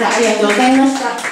したありがとうございました。